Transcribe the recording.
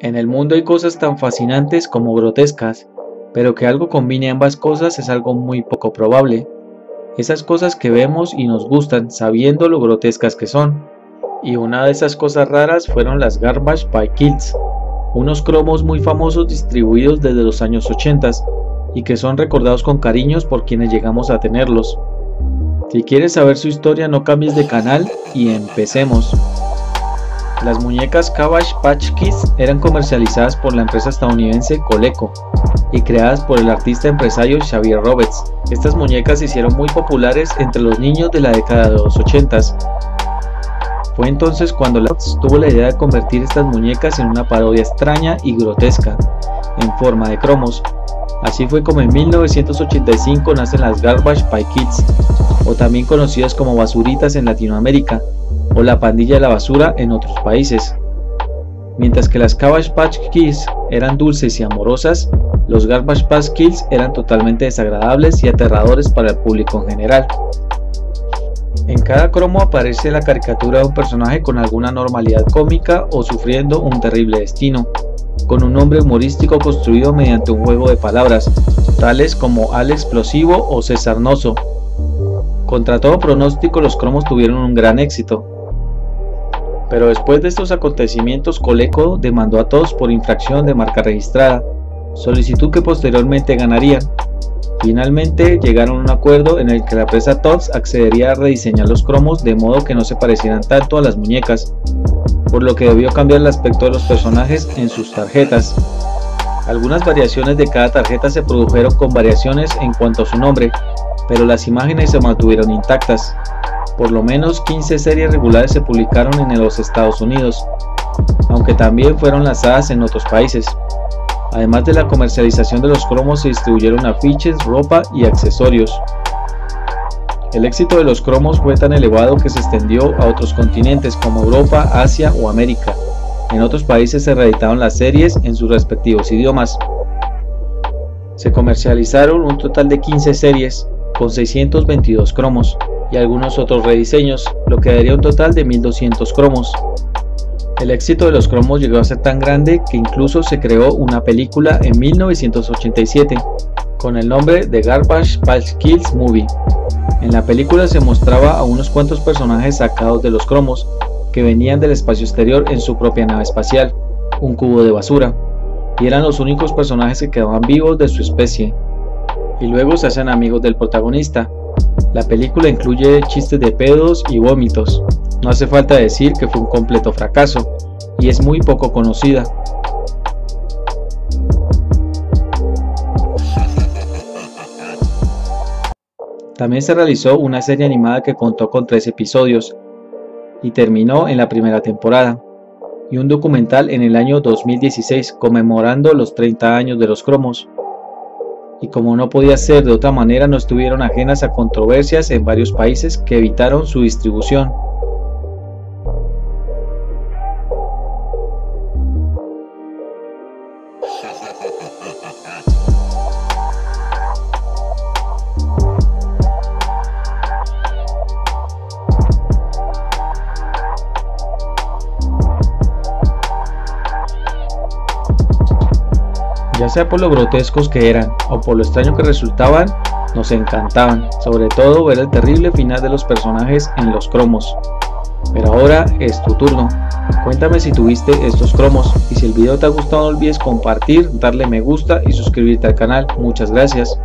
En el mundo hay cosas tan fascinantes como grotescas, pero que algo combine ambas cosas es algo muy poco probable. Esas cosas que vemos y nos gustan sabiendo lo grotescas que son. Y una de esas cosas raras fueron las Garbage Pie Kills, unos cromos muy famosos distribuidos desde los años 80 y que son recordados con cariños por quienes llegamos a tenerlos. Si quieres saber su historia no cambies de canal y empecemos. Las muñecas Cabbage Patch Kids eran comercializadas por la empresa estadounidense Coleco y creadas por el artista empresario Xavier Roberts. Estas muñecas se hicieron muy populares entre los niños de la década de los 80 fue entonces cuando Lutz tuvo la idea de convertir estas muñecas en una parodia extraña y grotesca, en forma de cromos. Así fue como en 1985 nacen las Garbage Pie Kids, o también conocidas como basuritas en Latinoamérica, o la pandilla de la basura en otros países. Mientras que las Cabbage Patch Kids eran dulces y amorosas, los Garbage Patch Kids eran totalmente desagradables y aterradores para el público en general. En cada cromo aparece la caricatura de un personaje con alguna normalidad cómica o sufriendo un terrible destino, con un nombre humorístico construido mediante un juego de palabras, tales como Al Explosivo o César Noso. Contra todo pronóstico los cromos tuvieron un gran éxito. Pero después de estos acontecimientos Coleco demandó a todos por infracción de marca registrada, solicitud que posteriormente ganarían, Finalmente llegaron a un acuerdo en el que la empresa Tots accedería a rediseñar los cromos de modo que no se parecieran tanto a las muñecas, por lo que debió cambiar el aspecto de los personajes en sus tarjetas. Algunas variaciones de cada tarjeta se produjeron con variaciones en cuanto a su nombre, pero las imágenes se mantuvieron intactas. Por lo menos 15 series regulares se publicaron en los Estados Unidos, aunque también fueron lanzadas en otros países. Además de la comercialización de los cromos se distribuyeron afiches, ropa y accesorios. El éxito de los cromos fue tan elevado que se extendió a otros continentes como Europa, Asia o América. En otros países se reeditaron las series en sus respectivos idiomas. Se comercializaron un total de 15 series, con 622 cromos, y algunos otros rediseños, lo que daría un total de 1200 cromos. El éxito de los cromos llegó a ser tan grande que incluso se creó una película en 1987 con el nombre de Garbage Patch Kills Movie. En la película se mostraba a unos cuantos personajes sacados de los cromos que venían del espacio exterior en su propia nave espacial, un cubo de basura, y eran los únicos personajes que quedaban vivos de su especie. Y luego se hacen amigos del protagonista. La película incluye chistes de pedos y vómitos, no hace falta decir que fue un completo fracaso y es muy poco conocida. También se realizó una serie animada que contó con tres episodios y terminó en la primera temporada, y un documental en el año 2016 conmemorando los 30 años de los cromos. Y como no podía ser de otra manera, no estuvieron ajenas a controversias en varios países que evitaron su distribución. Ya sea por lo grotescos que eran o por lo extraño que resultaban, nos encantaban, sobre todo ver el terrible final de los personajes en los cromos. Pero ahora es tu turno. Cuéntame si tuviste estos cromos y si el video te ha gustado no olvides compartir, darle me gusta y suscribirte al canal. Muchas gracias.